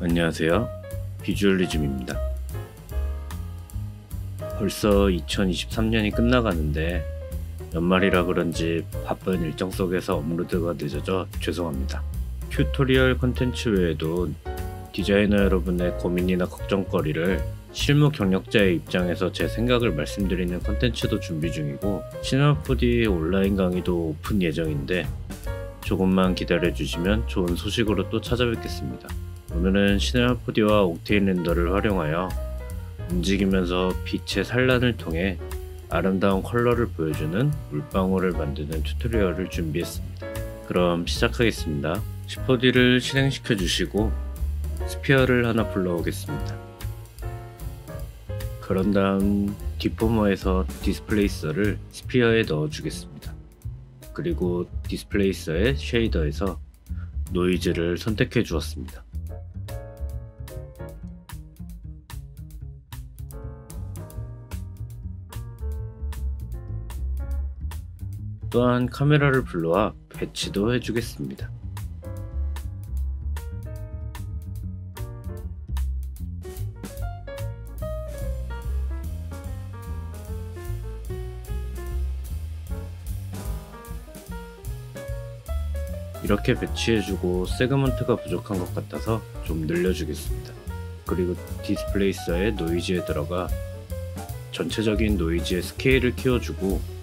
안녕하세요. 비주얼리즘입니다. 벌써 2023년이 끝나가는데 연말이라 그런지 바쁜 일정 속에서 업로드가 늦어져 죄송합니다. tutorial 컨텐츠 외에도 디자이너 여러분의 고민이나 걱정거리를 실무 경력자의 입장에서 제 생각을 말씀드리는 컨텐츠도 준비 중이고 Cinema 4D 온라인 강의도 오픈 예정인데 조금만 기다려 주시면 좋은 소식으로 또 찾아뵙겠습니다. 오늘은 시네마4D와 옥테인 렌더를 활용하여 움직이면서 빛의 산란을 통해 아름다운 컬러를 보여주는 물방울을 만드는 tutorial을 준비했습니다. 그럼 시작하겠습니다. C4D를 실행시켜 주시고 sphere를 하나 불러오겠습니다. 그런 다음 deformer에서 displacer를 sphere에 넣어주겠습니다. 그리고 displacer의 shader에서 노이즈를 선택해 주었습니다. 또한 카메라를 불러와 배치도 해주겠습니다. 이렇게 배치해주고 segment가 부족한 것 같아서 좀 늘려주겠습니다. 그리고 displacer의 노이즈에 들어가 전체적인 노이즈의 스케일을 키워주고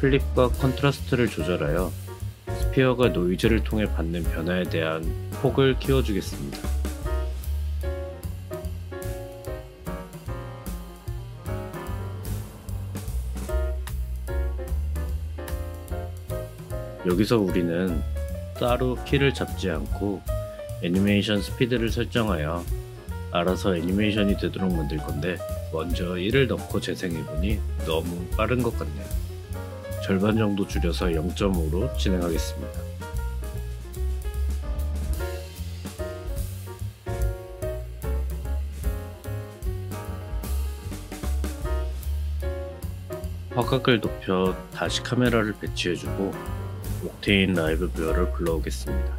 클립과 contrast를 조절하여 sphere가 노이즈를 통해 받는 변화에 대한 폭을 키워주겠습니다. 여기서 우리는 따로 키를 잡지 않고 애니메이션 스피드를 설정하여 알아서 애니메이션이 되도록 만들 건데 먼저 1을 넣고 재생해보니 너무 빠른 것 같네요. 절반 정도 줄여서 0.5로 진행하겠습니다. 화각을 높여 다시 카메라를 배치해주고 Octane live viewer를 불러오겠습니다.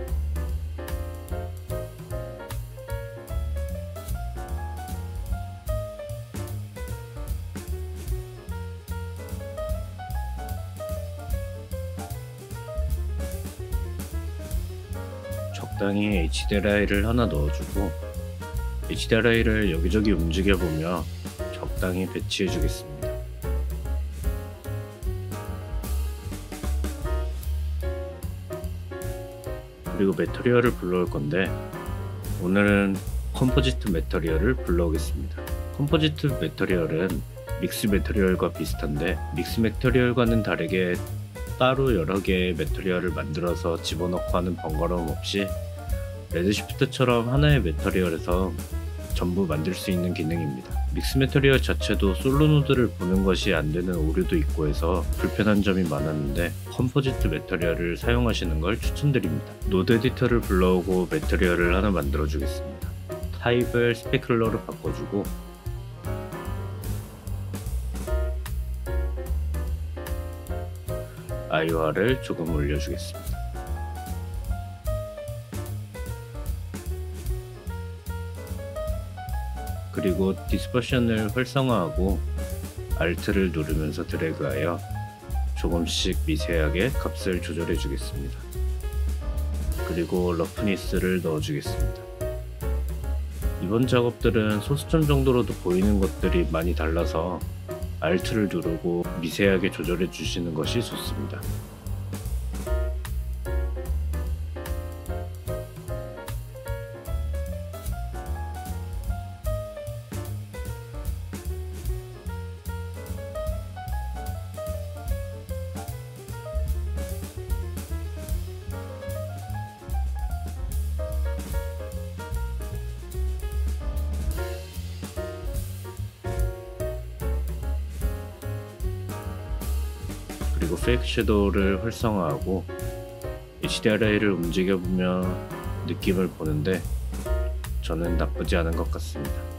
적당히 HDRI를 하나 넣어주고 HDRI를 여기저기 움직여보며 적당히 배치해 주겠습니다. 그리고 material을 불러올 건데 오늘은 composite material을 불러오겠습니다. composite material은 mix material과 비슷한데 mix material과는 다르게 따로 여러 개의 material을 만들어서 집어넣고 하는 번거로움 없이 Redshift처럼 하나의 material에서 전부 만들 수 있는 기능입니다. mix material 자체도 solo node를 보는 것이 안 되는 오류도 있고 해서 불편한 점이 많았는데 composite material을 사용하시는 걸 추천드립니다. node editor를 불러오고 material을 하나 만들어 주겠습니다. 타입을 specular로 바꿔주고 IOR을 조금 올려주겠습니다. 그리고 dispersion을 활성화하고 Alt를 누르면서 드래그하여 조금씩 미세하게 값을 조절해 주겠습니다. 그리고 roughness를 넣어 주겠습니다. 이번 작업들은 소수점 정도로도 보이는 것들이 많이 달라서 Alt를 누르고 미세하게 조절해 주시는 것이 좋습니다. 그리고 페이크 섀도우를 활성화하고 HDRI를 움직여보며 느낌을 보는데 저는 나쁘지 않은 것 같습니다.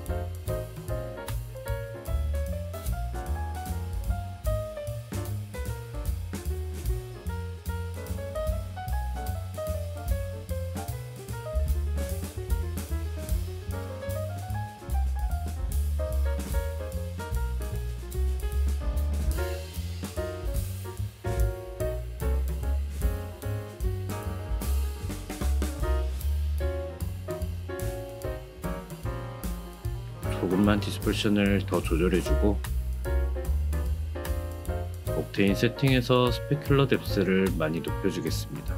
조금만 dispersion을 더 조절해주고 Octane 세팅에서 specular depth를 많이 높여주겠습니다.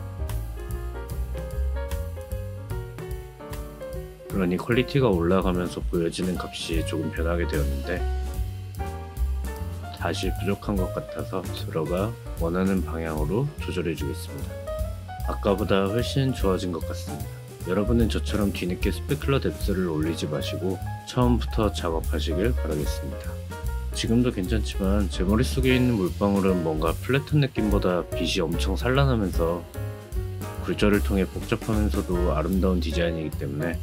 그러니 quality가 올라가면서 보여지는 값이 조금 변하게 되었는데 다시 부족한 것 같아서 들어가 원하는 방향으로 조절해 주겠습니다. 아까보다 훨씬 좋아진 것 같습니다. 여러분은 저처럼 뒤늦게 specular depth를 올리지 마시고 처음부터 작업하시길 바라겠습니다. 지금도 괜찮지만 제 머릿속에 있는 물방울은 뭔가 플랫한 느낌보다 빛이 엄청 산란하면서 굴절을 통해 복잡하면서도 아름다운 디자인이기 때문에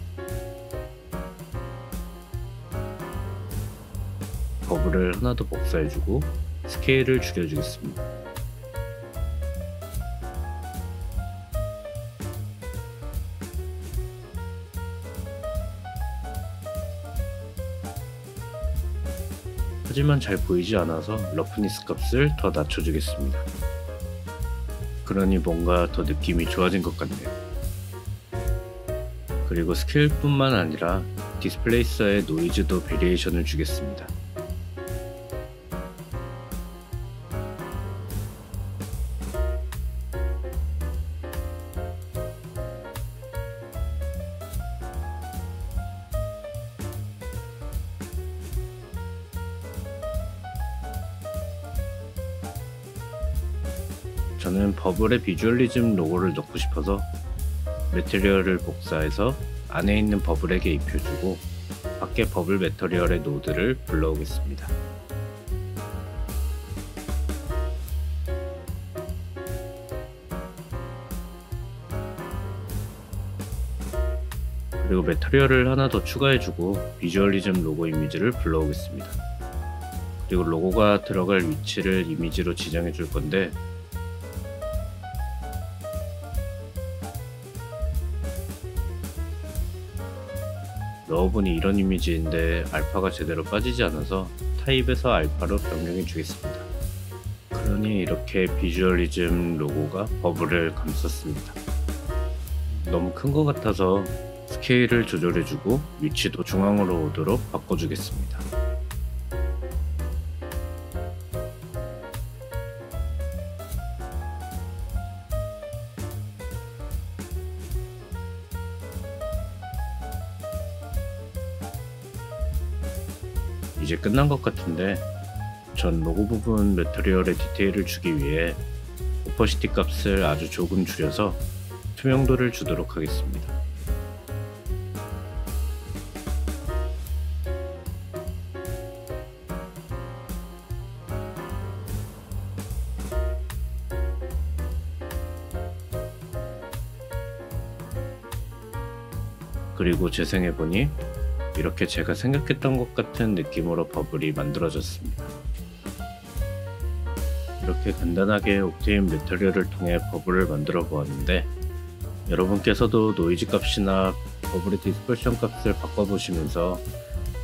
버블을 하나 더 복사해주고 스케일을 줄여주겠습니다. 하지만 잘 보이지 않아서 roughness 값을 더 낮춰주겠습니다. 그러니 뭔가 더 느낌이 좋아진 것 같네요. 그리고 스케일뿐만 아니라 displacer의 노이즈도 variation을 주겠습니다. 저는 버블의 비주얼리즘 로고를 넣고 싶어서 매트리얼을 복사해서 안에 있는 버블에게 입혀주고 밖에 버블 매터리얼의 노드를 불러오겠습니다. 그리고 매터리얼을 하나 더 추가해주고 비주얼리즘 로고 이미지를 불러오겠습니다. 그리고 로고가 들어갈 위치를 이미지로 지정해 줄 건데 넣어보니 이런 이미지인데 알파가 제대로 빠지지 않아서 타입에서 알파로 변경해 주겠습니다. 그러니 이렇게 비주얼리즘 로고가 버블을 감쌌습니다. 너무 큰 것 같아서 스케일을 조절해주고 위치도 중앙으로 오도록 바꿔주겠습니다. 이제 끝난 것 같은데 전 로고 부분 매터리얼의 디테일을 주기 위해 오퍼시티 값을 아주 조금 줄여서 투명도를 주도록 하겠습니다. 그리고 재생해보니 이렇게 제가 생각했던 것 같은 느낌으로 bubble이 만들어졌습니다. 이렇게 간단하게 Octane material을 통해 bubble을 만들어 보았는데 여러분께서도 노이즈 값이나 bubble의 dispersion 값을 바꿔보시면서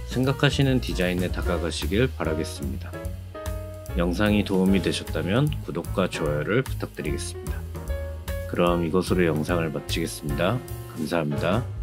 생각하시는 디자인에 다가가시길 바라겠습니다. 영상이 도움이 되셨다면 구독과 좋아요를 부탁드리겠습니다. 그럼 이것으로 영상을 마치겠습니다. 감사합니다.